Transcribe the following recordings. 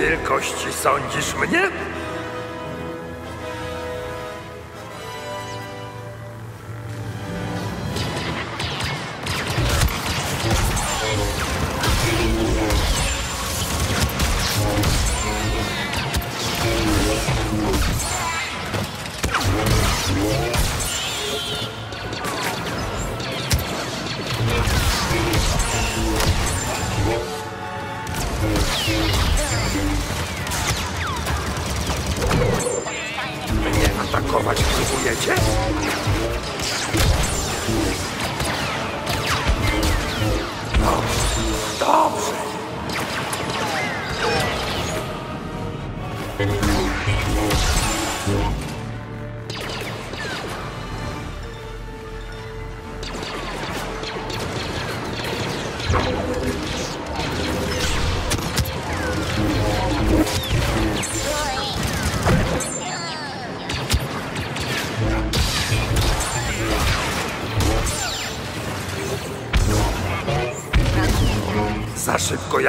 wielkości sądzisz mnie?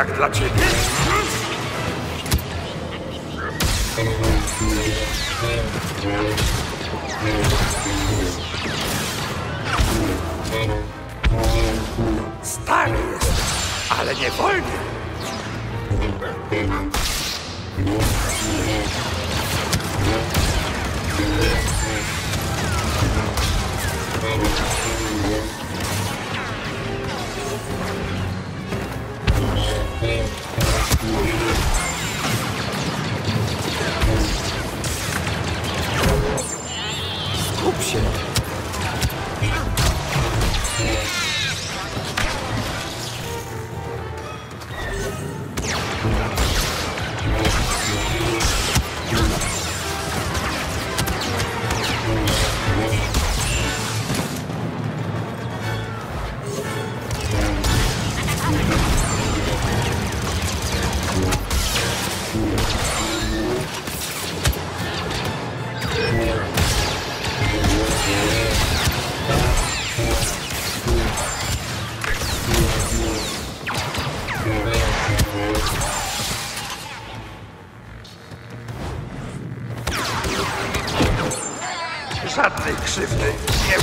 Jak dla ciebie? Stary jest, ale nie wolny. Общая. Żadnej krzywdy nie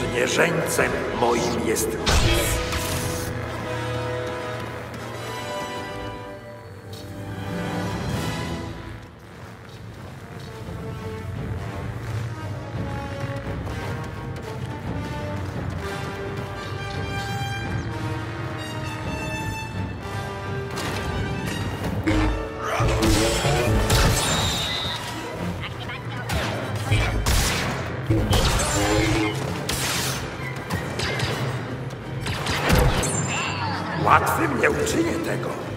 Sprzymierzeńcem moim jest. Łatwym nie uczynię tego.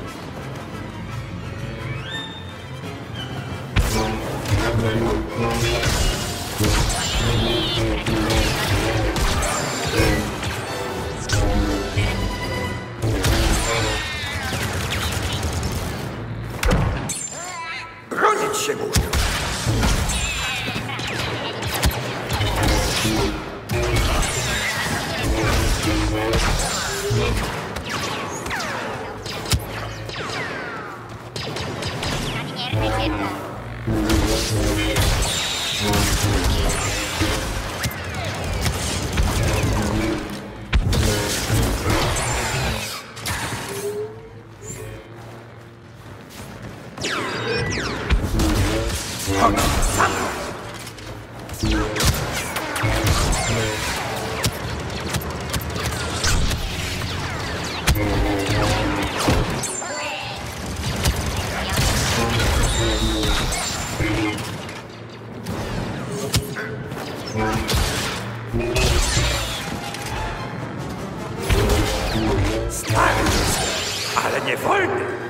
できる。Stary ale nie wolny.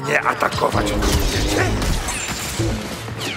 Mnie atakować. nie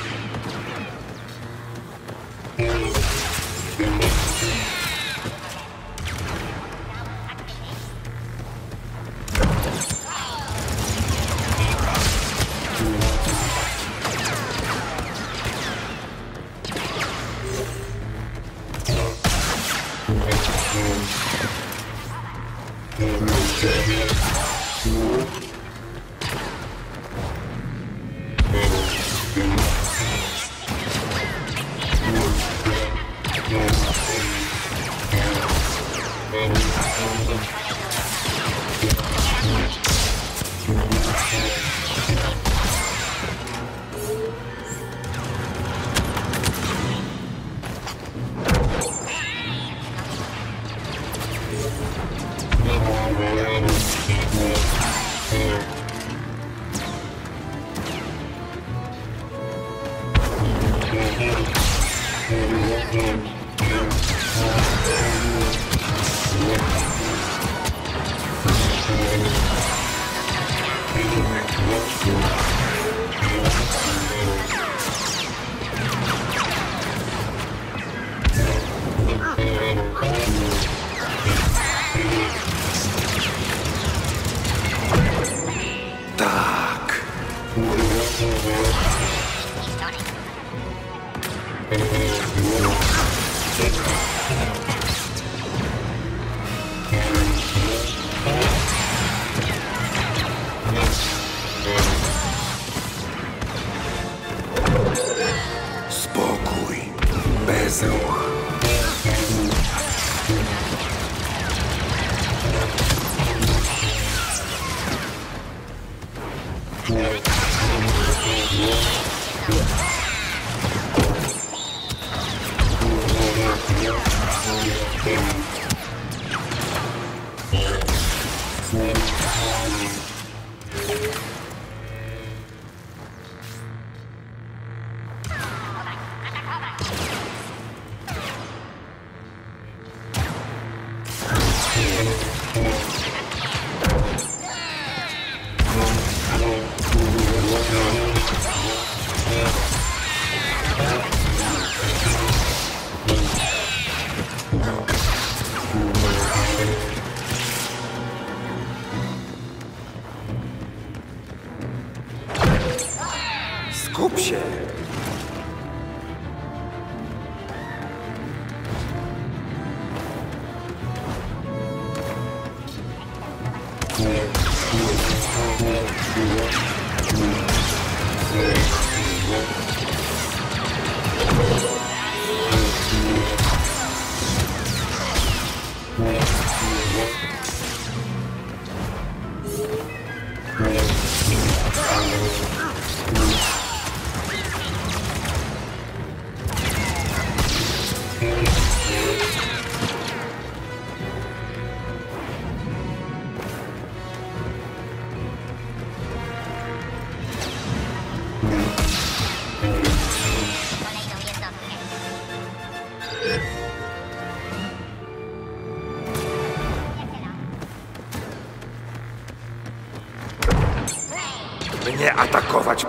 Thank you.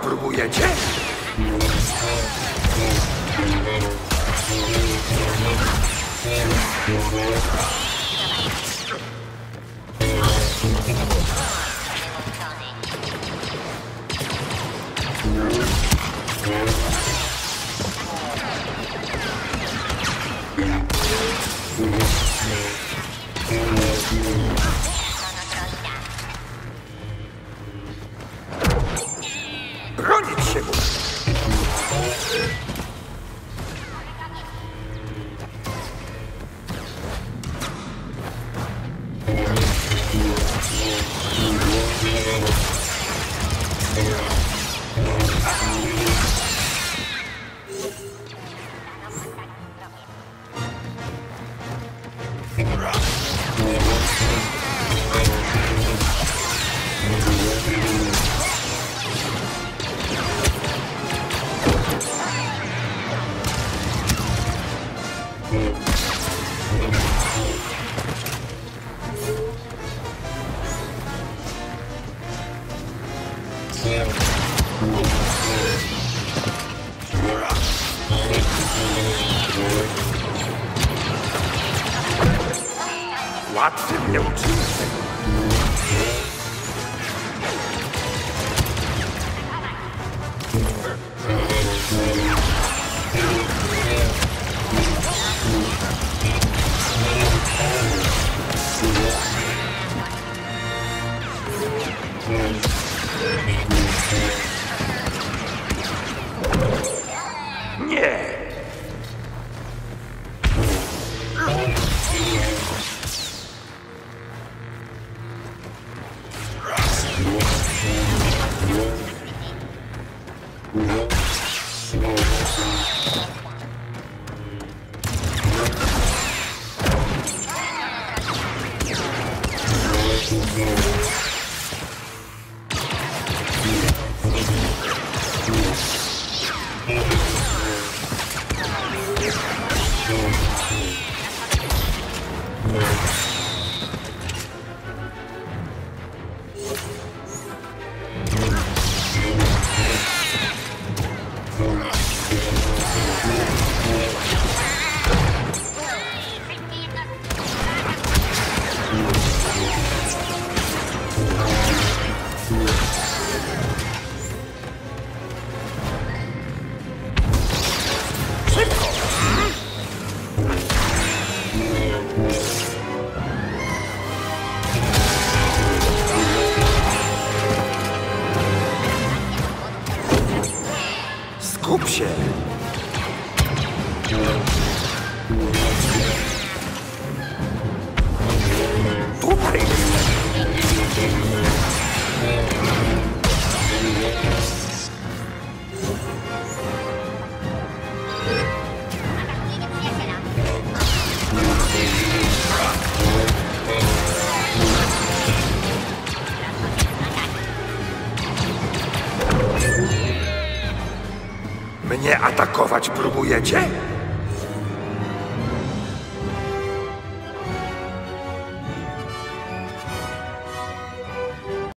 próbujecie? Mm-hmm. Run. note. Check!